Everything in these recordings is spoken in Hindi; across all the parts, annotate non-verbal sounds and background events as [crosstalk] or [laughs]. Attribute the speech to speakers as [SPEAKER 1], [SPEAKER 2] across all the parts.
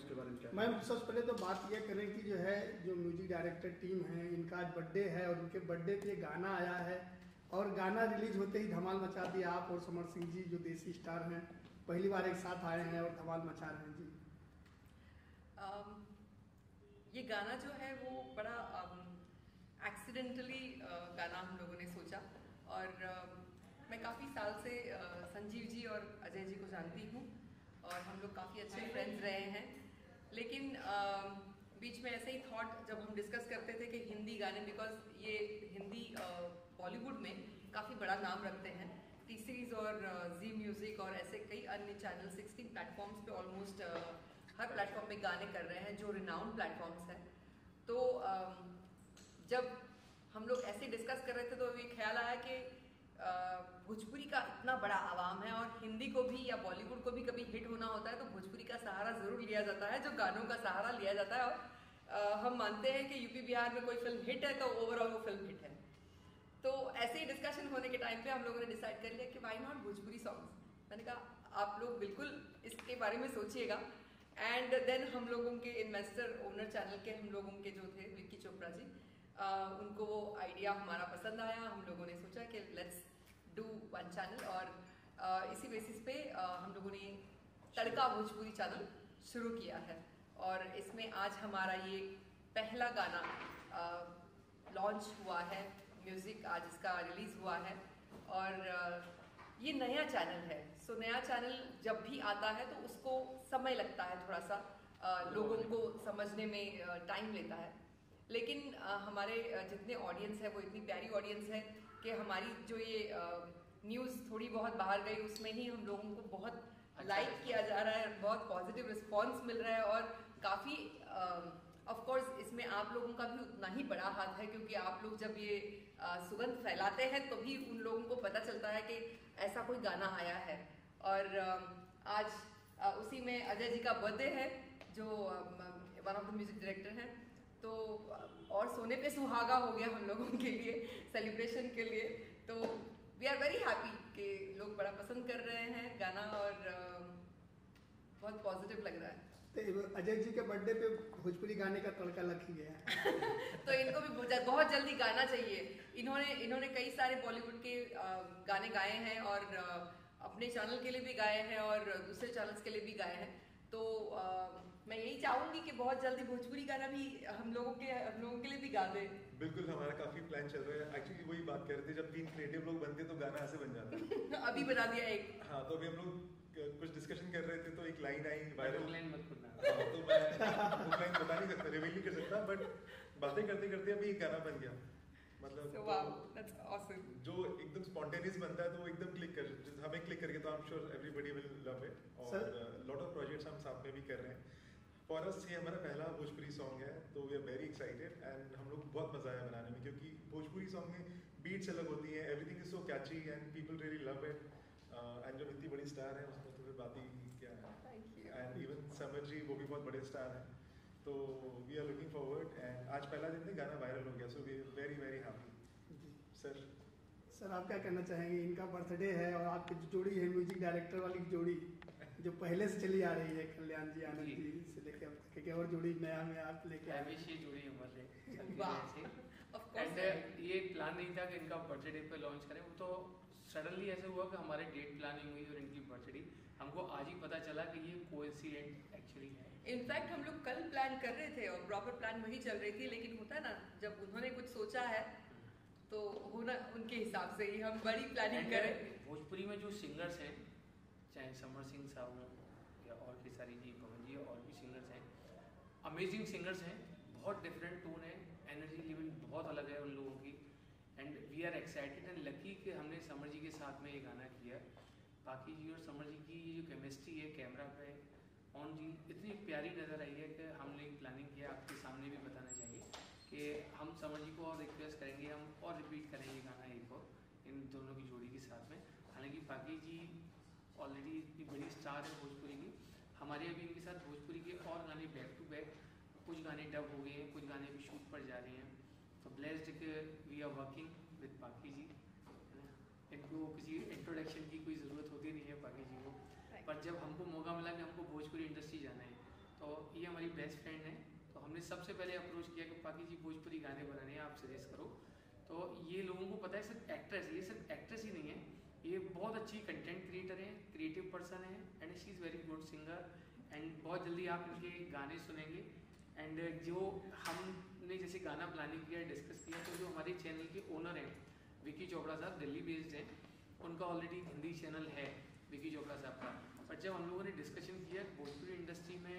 [SPEAKER 1] उसके बारे में क्या
[SPEAKER 2] मैम सबसे पहले तो बात यह करें कि जो है जो म्यूज़िक डायरेक्टर टीम है इनका आज बर्थडे है और उनके बर्थडे पे गाना आया है और गाना रिलीज़ होते ही धमाल मचा दिया आप और समर सिंह जी जो देसी स्टार हैं पहली बार एक साथ आए हैं और धमाल मचा रहे हैं जी।
[SPEAKER 3] um, ये गाना जो है वो बड़ा एक्सीडेंटली um, uh, गाना हम लोगों ने सोचा और uh, मैं काफ़ी साल से uh, संजीव जी और अजय जी को जानती हूँ और हम लोग काफ़ी अच्छे फ्रेंड्स रहे हैं। लेकिन बीच में ऐसे ही थॉट जब हम डिस्कस करते थे कि हिंदी गाने बिकॉज़ ये हिंदी बॉलीवुड में काफ़ी बड़ा नाम रखते हैं। टी सीरीज़ और जी म्यूज़िक और ऐसे कई अन्य चैनल 16 प्लेटफॉर्म्स पे ऑलमोस्ट हर प्लेटफॉर्म पे गाने कर रहे हैं जो रिनाउंड प्लेटफॉर्म्स हैं। तो जब हम लोग ऐसे डिस्कस कर रहे थे तो ये ख्याल आया कि भोजपुरी का इतना बड़ा आवाम है और हिंदी को भी या बॉलीवुड को भी कभी हिट होना होता है तो भोजपुरी का सहारा ज़रूर लिया जाता है, जो गानों का सहारा लिया जाता है। और हम मानते हैं कि यूपी बिहार में कोई फ़िल्म हिट है तो ओवरऑल वो फ़िल्म हिट है। तो ऐसे ही डिस्कशन होने के टाइम पे हम लोगों ने डिसाइड कर लिया कि वाई नॉट भोजपुरी सॉन्ग्स मैंने कहा, आप लोग बिल्कुल इसके बारे में सोचिएगा। एंड देन हम लोगों के इन्वेस्टर ओनर चैनल के हम लोगों के जो थे, विक्की चोपड़ा जी उनको वो आइडिया हमारा पसंद आया। हम लोगों ने सोचा कि लेट्स डू वन चैनल और uh, इसी बेसिस पे uh, हम लोगों ने तड़का भोजपुरी चैनल शुरू किया है। और इसमें आज हमारा ये पहला गाना लॉन्च हुआ है म्यूज़िक आज इसका रिलीज़ हुआ है। और ये नया चैनल है। सो नया चैनल जब भी आता है तो उसको समय लगता है थोड़ा सा लोगों को समझने में टाइम लेता है। लेकिन हमारे जितने ऑडियंस है वो इतनी प्यारी ऑडियंस है कि हमारी जो ये न्यूज़ थोड़ी बहुत बाहर गई उसमें ही हम लोगों को बहुत लाइक अच्छा किया जा रहा है बहुत पॉजिटिव रिस्पॉन्स मिल रहा है और काफ़ी ऑफ़ कोर्स इसमें आप लोगों का भी उतना ही बड़ा हाथ है क्योंकि आप लोग जब ये सुगंध फैलाते हैं तो भी उन लोगों को पता चलता है कि ऐसा कोई गाना आया है। और आज उसी में अजय जी का बर्थडे है जो one of the music director हैं। तो और सोने पे सुहागा हो गया हम लोगों के लिए सेलिब्रेशन के लिए। तो वी आर वेरी हैप्पी कि लोग बड़ा पसंद कर रहे हैं गाना और बहुत पॉजिटिव लग रहा है।
[SPEAKER 2] तो अजय जी के बर्थडे पे भोजपुरी गाने का तड़का लग ही गया। [laughs]
[SPEAKER 3] तो इनको भी बहुत जल्दी गाना चाहिए। इन्होंने इन्होंने कई सारे बॉलीवुड के गाने गाए हैं और अपने चैनल के लिए भी गाए हैं और दूसरे चैनल्स के लिए भी गाए हैं। तो मैं यही चाहूँगी कि बहुत जल्दी भोजपुरी गाना भी हम लोगों के हम लोगों के लिए भी गा दे।
[SPEAKER 4] बिल्कुल हमारा काफ़ी प्लान चल रहा है। एक्चुअली वही बात कर रहे थे जब तीन क्रिएटिव लोग बनते तो गाना ऐसे बन जाता।
[SPEAKER 3] है [laughs] अभी बना दिया एक।
[SPEAKER 4] हाँ तो अभी हम लोग कुछ डिस्कशन कर रहे थे तो एक लाइन आई
[SPEAKER 1] वायरल लाइन मत
[SPEAKER 4] हाँ, तो मैं वो लाइन बता नहीं सकता रिवील नहीं कर सकता बट बातें करते करते अभी एक गाना बन गया। मतलब
[SPEAKER 3] so, wow, that's awesome.
[SPEAKER 4] जो एकदम स्पॉन्टेनियस बनता है तो वो एकदम क्लिक कर हमें क्लिक करके तो I am sure everybody will love it और लॉट ऑफ़ प्रोजेक्ट्स हम साथ में भी कर रहे हैं। फॉर अस ये हमारा पहला भोजपुरी सॉन्ग है तो we are very excited and हम लोग बहुत मज़ा आया बनाने में क्योंकि भोजपुरी सॉन्ग में बीट्स अलग होती हैं everything is so catchy and people really love it and जब इतनी बड़ी स्टार है उसमें तो फिर बात ही क्या है। एंड इवन समर जी वो भी बहुत बड़े स्टार हैं। तो we are looking forward and आज पहला दिन में गाना वायरल हो गया so we are very very happy sir
[SPEAKER 2] sir आप क्या कहना चाहेंगे? इनका बर्थडे है और आपकी जो जोड़ी है म्यूज़िक डायरेक्टर वाली जोड़ी। जो पहले से चली आ रही है कल्याण जी आनंद जी। से लेके अब तक और जोड़ी नया में आप लेके
[SPEAKER 1] आए। हमेशा जोड़ी हमारे एंड ये प्लान नहीं था कि इनका बर्थडे पे लॉन्च करें वो तो सडनली ऐसे हुआ कि हमारे डेट प्लानिंग हुई और इनकी बर्थडे हमको आज ही पता चला कि ये कोइंसिडेंट एक्चुअली है।
[SPEAKER 3] इनफैक्ट हम लोग कल प्लान कर रहे थे और प्रॉपर प्लान वही चल रही थी लेकिन होता है ना जब उन्होंने कुछ सोचा है तो होना उनके हिसाब से ही हम बड़ी प्लानिंग करें।
[SPEAKER 1] भोजपुरी में जो सिंगर्स हैं चाहे समर सिंह साहब हों या और खेसारी जी, पवन जी, और भी सिंगर्स हैं। अमेजिंग सिंगर्स हैं, बहुत डिफरेंट टोन है एनर्जी लेवल बहुत अलग है उन लोगों की। And we are excited and lucky कि हमने समर जी के साथ में ये गाना किया। बाकी जी और समर जी की जो केमिस्ट्री है कैमरा पे ऑन जी, इतनी प्यारी नज़र आई है कि हमने प्लानिंग किया, आपके सामने भी बताना चाहिए कि हम समर जी को और रिक्वेस्ट करेंगे, हम और रिपीट करेंगे गाना एक और इन दोनों की जोड़ी के साथ में। हालाँकि बाकी जी ऑलरेडी इतनी बड़ी स्टार है भोजपुरी की। हमारे अभी इनके साथ भोजपुरी के और गाने बैक टू बैक कुछ गाने डब हो गए हैं कुछ गाने भी शूट पर जा रहे हैं। तो ब्लेस्ड के वी आर वर्किंग विद पाकी जी इनको किसी इंट्रोडक्शन की कोई ज़रूरत होती नहीं है पाकी जी को। पर जब हमको मौका मिला कि हमको भोजपुरी इंडस्ट्री जाना है तो ये हमारी बेस्ट फ्रेंड है। तो हमने सबसे पहले अप्रोच किया कि पाकि जी भोजपुरी गाने बनाने हैं आप सजेस्ट करो। तो ये लोगों को पता है सिर्फ़ एक्ट्रेस ये सिर्फ़ एक्ट्रेस ही नहीं है ये बहुत अच्छी कंटेंट पर्सन है and she is very good singer and बहुत जल्दी आप इनके गाने सुनेंगे. एंड जो हमने जैसे गाना प्लानिंग किया डिस्कस किया तो जो हमारे चैनल के ओनर हैं विकी चोपड़ा साहब, दिल्ली बेस्ड हैं, उनका ऑलरेडी हिंदी चैनल है विकी चोपड़ा साहब का. बट जब हम लोगों ने डिस्कशन किया भोजपुरी इंडस्ट्री में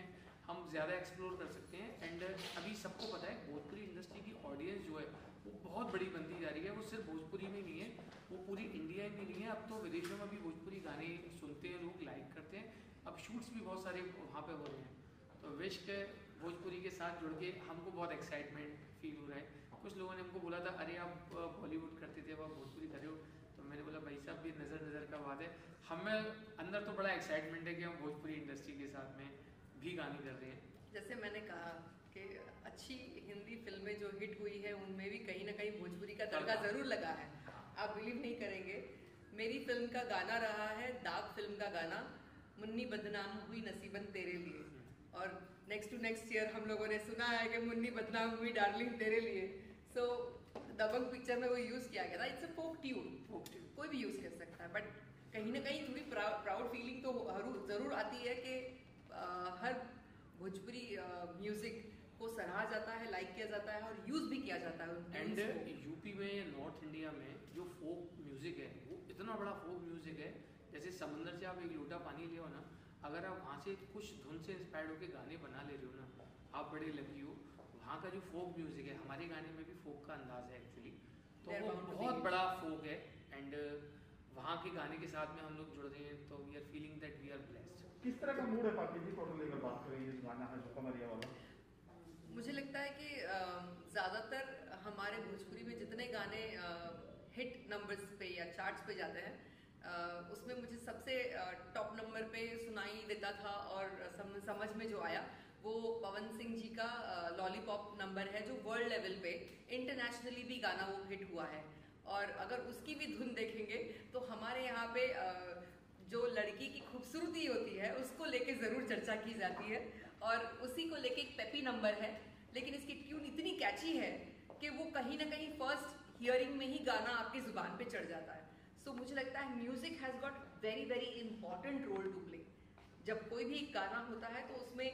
[SPEAKER 1] हम ज़्यादा एक्सप्लोर कर सकते हैं. एंड अभी सबको पता है भोजपुरी इंडस्ट्री की ऑडियंस जो है वो बहुत बड़ी बनती जा रही है। वो सिर्फ़ भोजपुरी में नहीं है, वो पूरी इंडिया में नहीं है। अब तो विदेशों में भी भोजपुरी गाने सुनते हैं, लोग लाइक करते हैं। अब शूट्स भी बहुत सारे वहाँ पे हो रहे हैं। तो विश के भोजपुरी के साथ जुड़ के हमको बहुत एक्साइटमेंट फील हो रहा है। कुछ लोगों ने हमको बोला था, अरे आप बॉलीवुड करते थे आप भोजपुरी कर हो। तो मैंने बोला, भाई साहब भी नज़र नज़र का बात है। हमें अंदर तो बड़ा एक्साइटमेंट है कि हम भोजपुरी इंडस्ट्री के साथ में भी गाने कर रहे हैं।
[SPEAKER 3] जैसे मैंने कहा कि अच्छी हिंदी फ़िल्में जो हिट हुई है उनमें भी कहीं ना कहीं भोजपुरी का तड़का ज़रूर लगा है। आप बिलीव नहीं करेंगे। मेरी फ़िल्म का गाना रहा है दाग फ़िल्म का गाना मुन्नी बदनाम हुई नसीबन तेरे लिए। और नेक्स्ट टू नेक्स्ट ईयर हम लोगों ने सुना है कि मुन्नी बदनाम हुई डार्लिंग तेरे लिए। सो so, दबंग पिक्चर में वो यूज़ किया गया था। It's a folk tune folk tune कोई भी यूज़ कर सकता है। बट कहीं ना कहीं थोड़ी प्राउड फीलिंग तो ज़रूर आती है कि हर भोजपुरी म्यूज़िक को सराहा जाता है लाइक किया जाता है और यूज़ भी किया जाता है
[SPEAKER 1] एंड यूपी में नॉर्थ इंडिया में जो फोक म्यूज़िक है वो इतना बड़ा फोक म्यूज़िक है जैसे समंदर से आप एक लोटा पानी ले ना अगर आप वहाँ से कुछ धुन से इंस्पायर्ड होकर गाने बना ले रहे हो ना आप बड़े लकी हो। वहाँ का जो फोक म्यूज़िक है हमारे गाने में भी फोक का अंदाज है एक्चुअली तो वो बहुत बड़ा फोक है एंड वहाँ के गाने के साथ में हम लोग जुड़ रहे हैं तो we are feeling that we are blessed
[SPEAKER 5] किस तरह का मूड है पार्टी जी? टोटल लेकर बात करें इस गाना है जो कमरिया वाला।
[SPEAKER 3] मुझे लगता है कि ज़्यादातर हमारे भोजपुरी में जितने गाने हिट नंबर्स पे या चार्ट्स पे जाते हैं उसमें मुझे सबसे टॉप नंबर पे सुनाई देता था और समझ में जो आया, वो पवन सिंह जी का लॉलीपॉप नंबर है जो वर्ल्ड लेवल पे इंटरनेशनली भी गाना वो हिट हुआ है। और अगर उसकी भी धुन देखेंगे तो हमारे यहाँ पे जो लड़की की खूबसूरती होती है, उसको लेके ज़रूर चर्चा की जाती है। और उसी को लेके एक पेपी नंबर है लेकिन इसकी ट्यून इतनी कैची है कि वो कहीं ना कहीं फ़र्स्ट हियरिंग में ही गाना आपकी ज़ुबान पे चढ़ जाता है। सो so, मुझे लगता है music has got very very important role to play जब कोई भी गाना होता है तो उसमें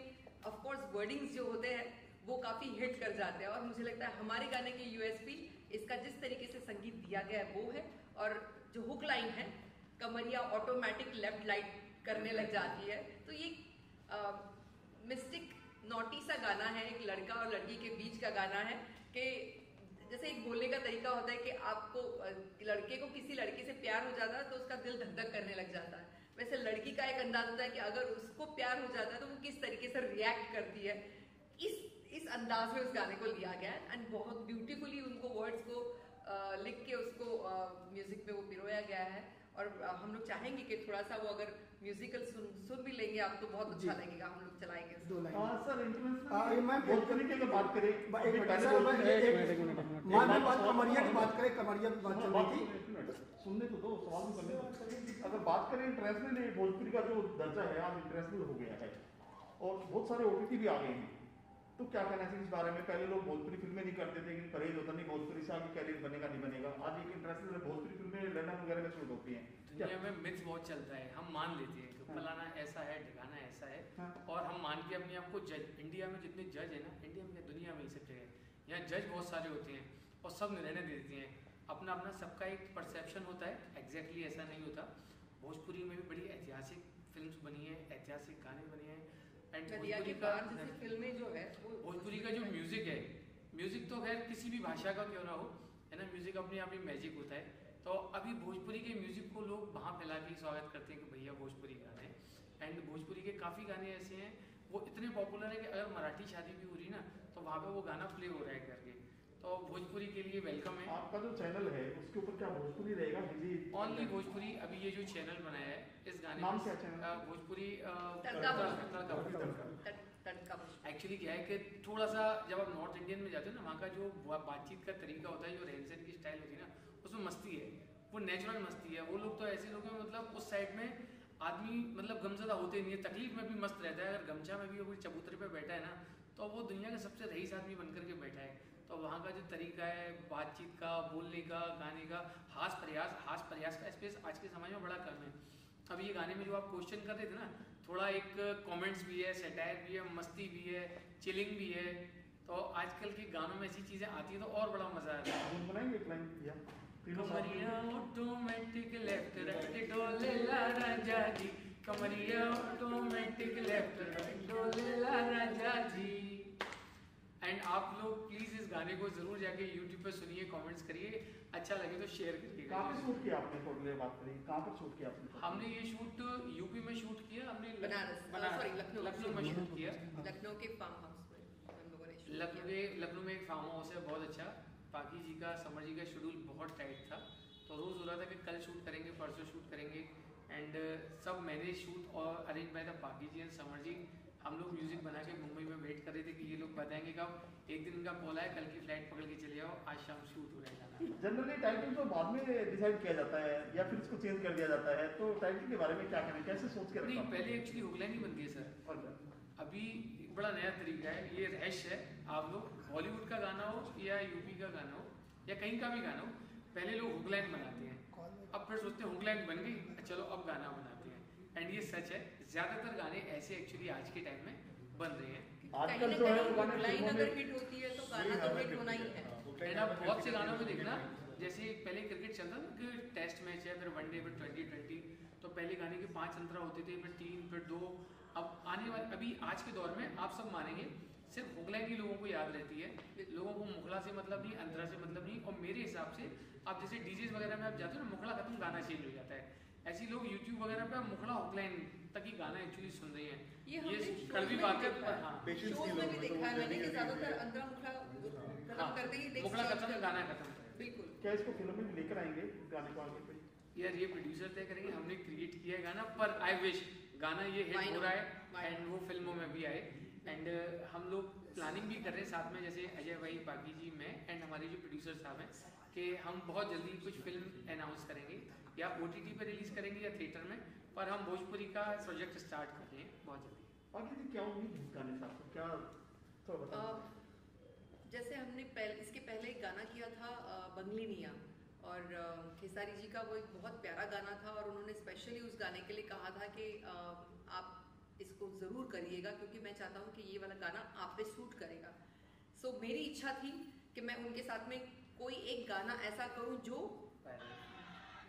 [SPEAKER 3] ऑफकोर्स वर्डिंग्स जो होते हैं वो काफ़ी हिट कर जाते हैं। और मुझे लगता है हमारे गाने के यूएसपी इसका जिस तरीके से संगीत दिया गया है वो है। और जो हुक लाइन है कमरिया ऑटोमेटिक लेफ़्ट लाइट करने लग जाती है। तो ये मिस्टिक नोटी सा गाना है, एक लड़का और लड़की के बीच का गाना है कि जैसे एक बोलने का तरीका होता है कि आपको लड़के को किसी लड़की से प्यार हो जाता है तो उसका दिल धक धक करने लग जाता है। वैसे लड़की का एक अंदाज होता है कि अगर उसको प्यार हो जाता है तो वो किस तरीके से रिएक्ट करती है। इस इस अंदाज में उस गाने को लिया गया है एंड बहुत ब्यूटीफुली उनको वर्ड्स को लिख के उसको म्यूज़िक पे वो पिरोया गया है। और हम लोग चाहेंगे कि थोड़ा सा वो अगर म्यूजिकल सुन सुन भी लेंगे आप तो बहुत अच्छा लगेगा हम लोग चलाएँगे
[SPEAKER 5] दो लाइन। हाँ सर इंटरनेशनल मैं भोजपुरी की अगर बात करें। एक
[SPEAKER 2] मिनट मान लो बात कमरिया की बात करें कमरिया की बात चल रही
[SPEAKER 5] थी। सुनने तो दो सवाल भी करने अगर बात करें इंटरनेशनल भोजपुरी का जो दर्जा है आज इंटरनेशनल हो गया है। और बहुत सारे ओटीटी भी आ गए हैं। तो क्या कहना है इस बारे में? पहले लोग भोजपुरी फ़िल्में नहीं करते थे कि परहेज होता नहीं भोजपुरी से आगे कैरियर बनेगा नहीं बनेगा। आज एक इंटरनेशनल भोजपुरी फ़िल्में लंदन वगैरह में शूट होती हैं।
[SPEAKER 1] दुनिया में मिथ बहुत चलता है हम मान लेते हैं कि हाँ। फलाना ऐसा है ठिकाना ऐसा है हाँ। और हम मान के अपने आप को जज इंडिया में जितने जज है ना इंडिया में दुनिया में ही सब जगह यहाँ जज बहुत सारे होते हैं और सब निर्णय दे देते हैं। अपना अपना सबका एक परसेप्शन होता है एग्जैक्टली ऐसा नहीं होता। भोजपुरी में भी बड़ी ऐतिहासिक फ़िल्म बनी है ऐतिहासिक गाने बने हैं
[SPEAKER 3] एंड भोजपुरी का। फ़िल्में जो है
[SPEAKER 1] भोजपुरी का जो म्यूज़िक है। म्यूज़िक तो खैर किसी भी भाषा का क्यों ना हो है ना? म्यूज़िक अपने आप में मैजिक होता है। तो अभी भोजपुरी के म्यूज़िक को लोग वहाँ फैला के स्वागत करते हैं कि भैया भोजपुरी गाने एंड भोजपुरी के काफ़ी गाने ऐसे हैं वो इतने पॉपुलर है कि अगर मराठी शादी भी हो रही ना तो वहाँ पे वो गाना प्ले हो रहा है करके। तो भोजपुरी के लिए वेलकम है।
[SPEAKER 5] आपका जो चैनल है उसके ऊपर क्या भोजपुरी रहेगा? हिंदी
[SPEAKER 1] ओनली भोजपुरी अभी ये जो चैनल बनाया है इस गाने
[SPEAKER 5] नाम क्या चैनल
[SPEAKER 1] भोजपुरी
[SPEAKER 3] एक्चुअली
[SPEAKER 1] क्या है कि थोड़ा सा जब आप नॉर्थ इंडियन में जाते हो ना वहाँ का जो बातचीत का तरीका होता है जो रहन सहन की स्टाइल होती है ना उसमें मस्ती है। वो नेचुरल मस्ती है। वो लोग तो ऐसे लोग हैं मतलब उस साइड में आदमी मतलब गमजदा होते नहीं है। तकलीफ़ में भी मस्त रहता है। अगर गमछा में भी कोई चबूतरे पे बैठा है ना तो वो दुनिया का सबसे रईस आदमी बनकर के बैठा है। तो वहाँ का जो तरीका है बातचीत का बोलने का गाने का हास प्रयास हास प्रयास का स्पेस आज के समय में बड़ा कम है। अब ये गाने में जो आप क्वेश्चन कर रहे थे ना थोड़ा एक कमेंट्स भी है सेटायर भी है मस्ती भी है चिलिंग भी है तो आजकल के गानों में ऐसी चीज़ें आती है तो और बड़ा मज़ा आता है। कमरिया ऑटोमेटिक लेफ़्ट डोले ला राजा जी कमरिया ऑटोमेटिक लेफ़्ट डोले ला राजा आप लोग प्लीज़ इस गाने को ज़रूर जाके YouTube पे सुनिए कमेंट्स करिए। अच्छा लगे तो शेयर
[SPEAKER 5] कहाँ पे शूट किया आपने टोटल बात करी? कहाँ पर शूट किया आपने?
[SPEAKER 1] हमने ये शूट यूपी में शूट किया हमने
[SPEAKER 3] बनारस,
[SPEAKER 1] बनारस
[SPEAKER 3] लखनऊ।
[SPEAKER 1] लखनऊ में शूट किया।
[SPEAKER 3] लखनऊ के फार्म हाउस में हम लोगों ने shoot
[SPEAKER 1] लखनऊ
[SPEAKER 3] किया।
[SPEAKER 1] में लखनऊ में एक फार्म हाउस है बहुत अच्छा। पाकी जी का समर जी का शेड्यूल बहुत टाइट था। तो रोज़ हो रहा था कि कल शूट करेंगे परसों शूट करेंगे। एंड सब मैंने शूट और अरेंज बाय द पाकी जी एंड समर जी। हम लोग म्यूज़िक बना के मुंबई में वेट कर रहे थे कि ये लोग बताएँगे कब एक दिन इनका कॉल आया कल की फ़्लाइट पकड़ के चले जाओ आज शाम शूट हो रहा है
[SPEAKER 5] जनरली टाइटल तो बाद में डिसाइड किया जाता है या फिर इसको चेंज कर दिया जाता है तो टाइटल के बारे में क्या है? कैसे सोच के
[SPEAKER 1] नहीं पहले एक्चुअली हुगला नहीं बनती है सर
[SPEAKER 5] और
[SPEAKER 1] अभी एक बड़ा नया तरीका है ये रहस्य है। आप लोग बॉलीवुड का गाना हो या यूपी का गाना हो या कहीं का भी गाना हो पहले लोग हुगलाइन बनाते हैं। अब फिर सोचते हैं हुगलाइन बन गई चलो अब गाना बनाते हैं। एंड ये सच है ज़्यादातर गाने ऐसे एक्चुअली आज के टाइम में बन रहे हैं।
[SPEAKER 5] आजकल
[SPEAKER 3] ना
[SPEAKER 5] जो है
[SPEAKER 3] कहीं लाइन अगर हिट होती है तो गाना तो हिट होना ही है।
[SPEAKER 4] हाँ,
[SPEAKER 1] एंड आप बहुत से गानों में
[SPEAKER 4] में
[SPEAKER 1] देखना। जैसे पहले क्रिकेट चलता था कि टेस्ट मैच है फिर वनडे फिर ट्वेंटी ट्वेंटी तो पहले गाने के पाँच अंतरा होते थे फिर तीन फिर दो। अब आने वाले अभी आज के दौर में आप सब मानेंगे सिर्फ़ मुगलाई ही लोगों को याद रहती है। लोगों को मुखला से मतलब नहीं अंतरा से मतलब नहीं और मेरे हिसाब से आप जैसे डीजेस वगैरह में आप जाते हो ना मुखला खत्म गाना चेंज हो जाता है। ऐसे लोग यूट्यूब वगैरह पे मुखला हुकलाइन तक ही गाना एक्चुअली सुन रहे हैं।
[SPEAKER 3] ये हमने
[SPEAKER 1] कड़वी बात है। पर
[SPEAKER 3] है। शोज़ में
[SPEAKER 4] लोगों
[SPEAKER 3] भी देखा है मैंने कि ज़्यादातर अंतरा मुखड़ा खत्म
[SPEAKER 1] हाँ,
[SPEAKER 3] करते ही
[SPEAKER 1] मुखला खत्म गाना खत्म
[SPEAKER 3] बिल्कुल।
[SPEAKER 5] क्या इसको फ़िल्म में लेकर आएँगे गाने को आगे पे?
[SPEAKER 1] यार ये प्रोड्यूसर तय करेंगे हमने क्रिएट किया है गाना पर आई विश गाना ये हिट हो रहा है एंड वो फ़िल्मों में भी आए। एंड हम लोग प्लानिंग भी कर रहे हैं साथ में जैसे अजय भाई बागी जी मैं एंड हमारे जो प्रोड्यूसर साहब हैं कि हम बहुत जल्दी कुछ फ़िल्म अनाउंस करेंगे या ओ पे रिलीज़ करेंगे या थिएटर में पर हम भोजपुरी का प्रोजेक्ट स्टार्ट कर रहे हैं बहुत जल्दी।
[SPEAKER 5] जी क्या उम्मीद है गाने से आपको? क्या थोड़ा बताओ।
[SPEAKER 3] जैसे हमने पहले इसके पहले एक गाना किया था बंगली मियाँ और खेसारी जी का वो एक बहुत प्यारा गाना था और उन्होंने स्पेशली उस गाने के लिए कहा था कि आप इसको ज़रूर करिएगा क्योंकि मैं चाहता हूँ कि ये वाला गाना आप पे सूट करेगा। सो so, मेरी इच्छा थी कि मैं उनके साथ में कोई एक गाना ऐसा करूँ जो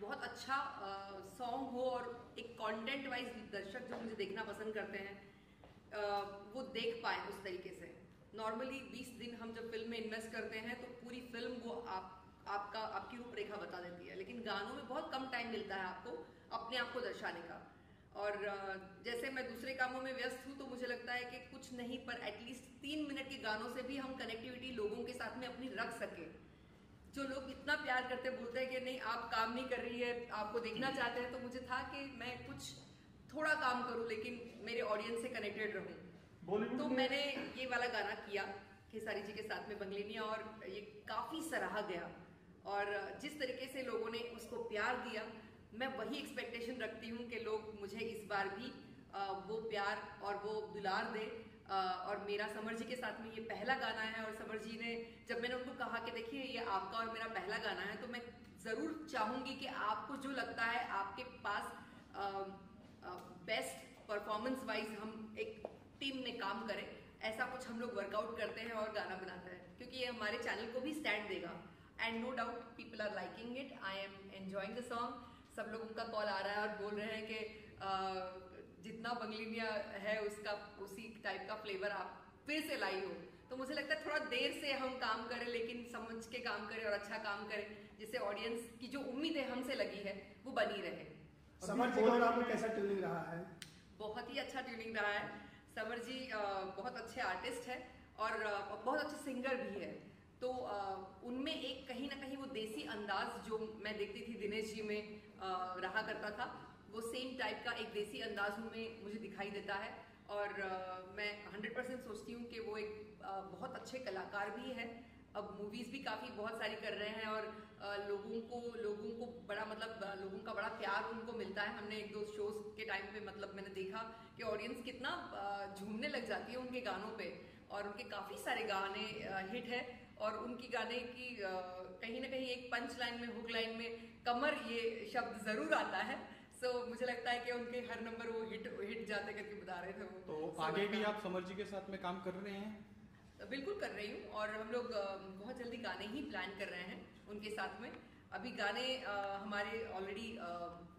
[SPEAKER 3] बहुत अच्छा सॉन्ग हो और एक कंटेंट वाइज दर्शक जो मुझे देखना पसंद करते हैं अ, वो देख पाए उस तरीके से। नॉर्मली 20 दिन हम जब फ़िल्म में इन्वेस्ट करते हैं तो पूरी फ़िल्म वो आप आपका आपकी रूपरेखा बता देती है। लेकिन गानों में बहुत कम टाइम मिलता है आपको अपने आप को दर्शाने का। और जैसे मैं दूसरे कामों में व्यस्त हूँ तो मुझे लगता है कि कुछ नहीं पर एटलीस्ट तीन मिनट के गानों से भी हम कनेक्टिविटी लोगों के साथ में अपनी रख सके। जो लोग इतना प्यार करते बोलते हैं कि नहीं आप काम नहीं कर रही है आपको देखना चाहते हैं तो मुझे था कि मैं कुछ थोड़ा काम करूँ लेकिन मेरे ऑडियंस से कनेक्टेड रहूँ। तो मैंने ये वाला गाना किया खेसारी जी के साथ में बंगलिनिया और ये काफ़ी सराहा गया। और जिस तरीके से लोगों ने उसको प्यार दिया मैं वही एक्सपेक्टेशन रखती हूँ कि लोग मुझे इस बार भी वो प्यार और वो दुलार दे। और मेरा समर जी के साथ में ये पहला गाना है और समर जी ने, जब मैंने उनको कहा कि देखिए ये आपका और मेरा पहला गाना है तो मैं ज़रूर चाहूँगी कि आपको जो लगता है आपके पास बेस्ट परफॉर्मेंस वाइज हम एक टीम में काम करें। ऐसा कुछ हम लोग वर्कआउट करते हैं और गाना बनाते हैं, क्योंकि ये हमारे चैनल को भी स्टैंड देगा। And no doubt people are liking it I am enjoying the song सब लोग का कॉल आ रहा है और बोल रहे हैं कि जितना बंगलिनिया है उसका उसी टाइप का फ्लेवर आप फिर से लाई हो। तो मुझे लगता है थोड़ा देर से हम काम करें लेकिन समझ के काम करें और अच्छा काम करें जिससे ऑडियंस की जो उम्मीद है हमसे लगी है वो बनी रहे।
[SPEAKER 2] समर जी और आपको कैसा ट्यूनिंग रहा है?
[SPEAKER 3] बहुत ही अच्छा ट्यूनिंग रहा है। समर जी बहुत अच्छे आर्टिस्ट है और बहुत अच्छे सिंगर भी है। तो उनमें एक कहीं ना कहीं वो देसी अंदाज जो मैं देखती थी दिनेश जी में रहा करता था। वो सेम टाइप का एक देसी अंदाज उनमें मुझे दिखाई देता है। और मैं 100 परसेंट सोचती हूँ कि वो एक बहुत अच्छे कलाकार भी है। अब मूवीज़ भी काफ़ी बहुत सारी कर रहे हैं और लोगों को लोगों को बड़ा मतलब लोगों का बड़ा प्यार उनको मिलता है। हमने एक दो शोज़ के टाइम पे मतलब मैंने देखा कि ऑडियंस कितना झूमने लग जाती है उनके गानों पे। और उनके काफ़ी सारे गाने हिट है। और उनकी गाने की कहीं ना कहीं एक पंच लाइन में हुक लाइन में कमर ये शब्द ज़रूर आता है। सो so, मुझे लगता है कि उनके हर नंबर वो हिट हिट जाते करके बता रहे थे वो।
[SPEAKER 6] तो आगे भी आप समर जी के साथ में काम कर रहे हैं?
[SPEAKER 3] बिल्कुल कर रही हूँ और हम लोग बहुत जल्दी गाने ही प्लान कर रहे हैं उनके साथ में। अभी गाने हमारे ऑलरेडी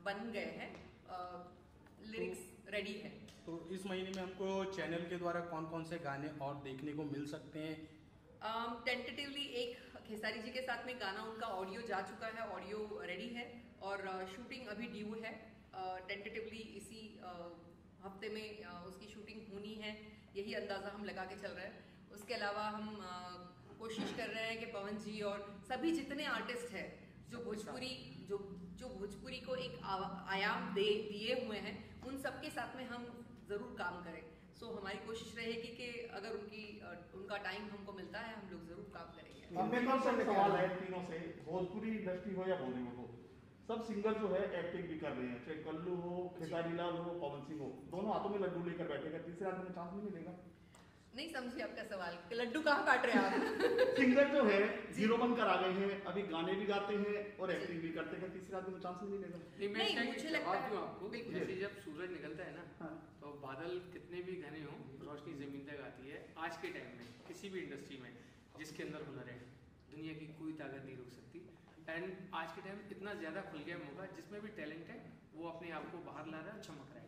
[SPEAKER 3] बन गए हैं। लिरिक्स तो, रेडी है।
[SPEAKER 6] तो इस महीने में हमको चैनल के द्वारा कौन कौन से गाने और देखने को मिल सकते हैं?
[SPEAKER 3] टेंटेटिवली um, एक खेसारी जी के साथ में गाना उनका ऑडियो जा चुका है ऑडियो रेडी है और शूटिंग अभी ड्यू है। टेंटेटिवली इसी हफ़्ते में उसकी शूटिंग होनी है यही अंदाज़ा हम लगा के चल रहे हैं। उसके अलावा हम कोशिश कर रहे हैं कि पवन जी और सभी जितने आर्टिस्ट हैं जो भोजपुरी जो जो भोजपुरी को एक आयाम दे दिए हुए हैं उन सबके साथ में हम ज़रूर काम करें। सो so, हमारी कोशिश रहेगी कि अगर उनकी उनका टाइम हमको मिलता है हम लोग ज़रूर काम
[SPEAKER 5] करेंगे। सवाल है तीनों से? भोजपुरी इंडस्ट्री हो या बॉलीवुड हो? सब सिंगर जो है एक्टिंग भी कर रहे हैं चाहे कल्लू हो खेसारी लाल हो पवन सिंह हो दोनों हाथों में लड्डू लेकर बैठेगा तीसरे आदमी में चांस नहीं मिलेगा
[SPEAKER 3] नहीं समझी आपका सवाल लड्डू कहाँ काट रहे हैं
[SPEAKER 5] आप? [laughs] सिंगर जो है [laughs] ज़ीरो बनकर आ गए हैं अभी गाने भी गाते हैं और एक्टिंग भी करते हैं तीसरे आदमी में चांस नहीं मिलेगा
[SPEAKER 1] नहीं मैं मुझे लगता है आपको? जब सूरज निकलता है ना हाँ। तो बादल कितने भी घने हो रोशनी ज़मीन तक आती है। आज के टाइम में किसी भी इंडस्ट्री में जिसके अंदर हुनर है दुनिया की कोई ताकत नहीं रोक सकती। एंड आज के टाइम इतना ज़्यादा खुल गया मौका जिसमें भी टैलेंट है वो अपने आप को बाहर ला रहा है चमक रहा है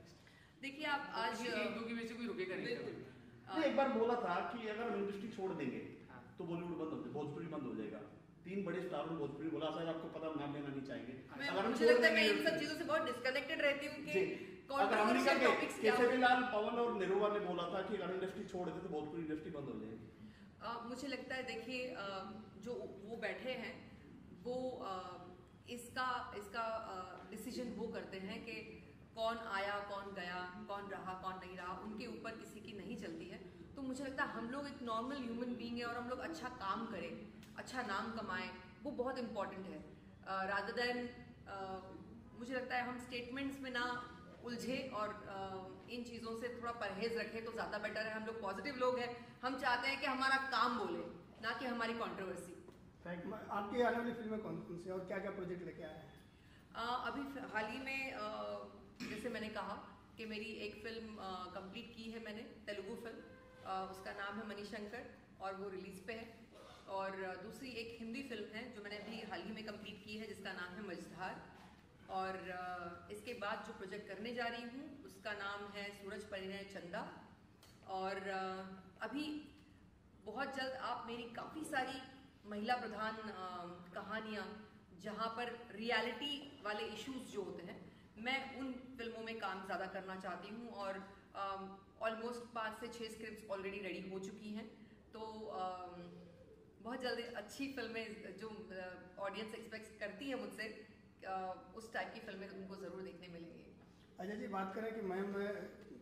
[SPEAKER 3] देखिए आप तो आज
[SPEAKER 1] एक दो की वजह से कोई रुकेगा नहीं
[SPEAKER 5] एक बार बोला था कि अगर हम इंडस्ट्री छोड़ देंगे हाँ। तो बॉलीवुड बंद हो भोजपुरी बंद हो जाएगा। तीन बड़े स्टार में भोजपुरी बोला शायद आपको पता नाम लेना नहीं चाहेंगे।
[SPEAKER 3] अगर हम मुझे लगता है मैं इन सब चीज़ों से बहुत डिस्कनेक्टेड रहती हूँ कि
[SPEAKER 5] अगर अमेरिका के केसरी लाल पवन और नेहरूवा ने बोला था कि अगर इंडस्ट्री छोड़ देते तो भोजपुरी इंडस्ट्री बंद हो जाएगी।
[SPEAKER 3] मुझे लगता है देखिए जो वो बैठे हैं वो इसका इसका डिसीज़न वो करते हैं कि कौन आया कौन गया कौन रहा कौन नहीं रहा उनके ऊपर किसी की नहीं चलती है। तो मुझे लगता है हम लोग एक नॉर्मल ह्यूमन बींग है और हम लोग अच्छा काम करें अच्छा नाम कमाएँ वो बहुत इंपॉर्टेंट है। रादर देन मुझे लगता है हम स्टेटमेंट्स में ना उलझे और इन चीज़ों से थोड़ा परहेज रखें तो ज़्यादा बेटर है। हम लोग पॉजिटिव लोग हैं। हम चाहते हैं कि हमारा काम बोले ना कि हमारी कॉन्ट्रोवर्सी
[SPEAKER 2] थैंक आपकी आने वाली फ़िल्में कौन कौन सी और क्या क्या प्रोजेक्ट लेके आए हैं?
[SPEAKER 3] अभी हाल ही में जैसे मैंने कहा कि मेरी एक फ़िल्म कंप्लीट की है मैंने तेलुगु फ़िल्म उसका नाम है मनीशंकर और वो रिलीज़ पे है। और दूसरी एक हिंदी फ़िल्म है जो मैंने अभी हाल ही में कंप्लीट की है जिसका नाम है मझधार। और इसके बाद जो प्रोजेक्ट करने जा रही हूँ, उसका नाम है सूरज परिणय चंदा। और अभी बहुत जल्द आप मेरी काफ़ी सारी महिला प्रधान कहानियाँ, जहाँ पर रियलिटी वाले इश्यूज़ जो होते हैं, मैं उन फ़िल्मों में काम ज़्यादा करना चाहती हूँ और ऑलमोस्ट पाँच से छः स्क्रिप्ट ऑलरेडी रेडी हो चुकी हैं। तो बहुत जल्दी अच्छी फ़िल्में जो ऑडियंस एक्सपेक्ट करती है मुझसे उस टाइप की फ़िल्में तुमको ज़रूर देखने मिलेंगी।
[SPEAKER 2] अजय जी बात करें कि मैम मैं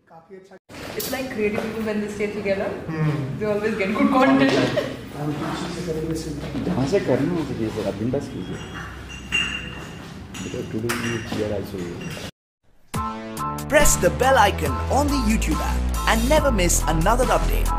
[SPEAKER 2] काफ़ी अच्छा
[SPEAKER 3] it's like creative people when they stay together they always get good content
[SPEAKER 7] जहाँ से करना हो सके सर अभी बस कीजिए। Because today we.
[SPEAKER 8] Press the bell icon on the YouTube app and never miss another update.